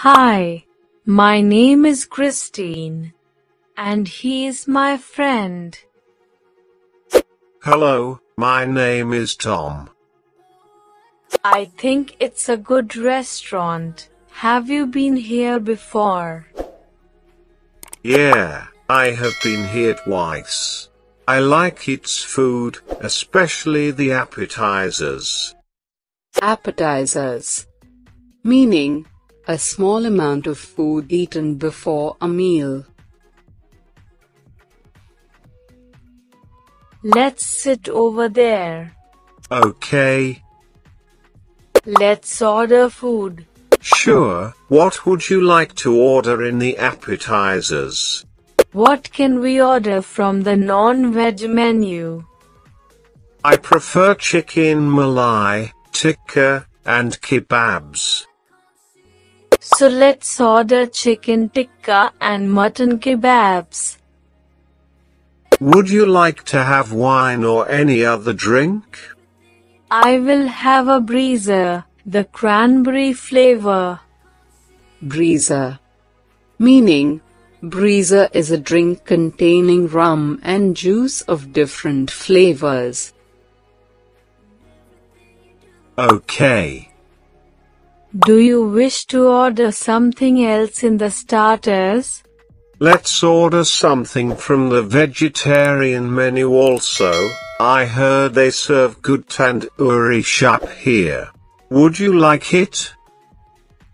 Hi, my name is Christine. And he is my friend. Hello, my name is Tom. I think it's a good restaurant. Have you been here before? Yeah, I have been here twice. I like its food, especially the appetizers. Appetizers. Meaning, a small amount of food eaten before a meal. Let's sit over there. Okay, Let's order food. sure. What would you like to order in the appetizers? What can we order from the non-veg menu? I prefer chicken malai, tikka, and kebabs. So let's order chicken tikka and mutton kebabs. Would you like to have wine or any other drink? I will have a breezer, the cranberry flavor. Breezer. Meaning, breezer is a drink containing rum and juice of different flavors. Okay. Do you wish to order something else in the starters? Let's order something from the vegetarian menu also. I heard they serve good tandoori chaap here. Would you like it?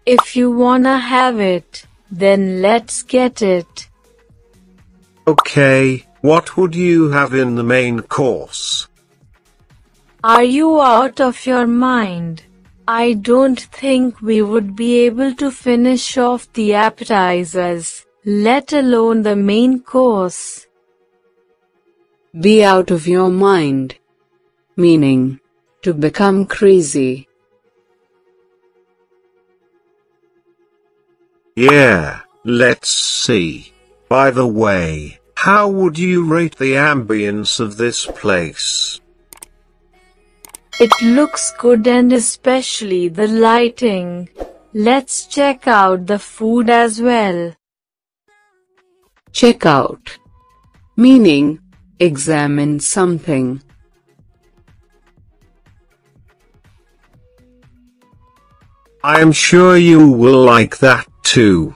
If you wanna have it, then let's get it. Okay, what would you have in the main course? Are you out of your mind? I don't think we would be able to finish off the appetizers, let alone the main course. Be out of your mind. Meaning, to become crazy. Yeah, let's see. By the way, how would you rate the ambience of this place? It looks good and especially the lighting. Let's check out the food as well. Check out. Meaning, examine something. I am sure you will like that too.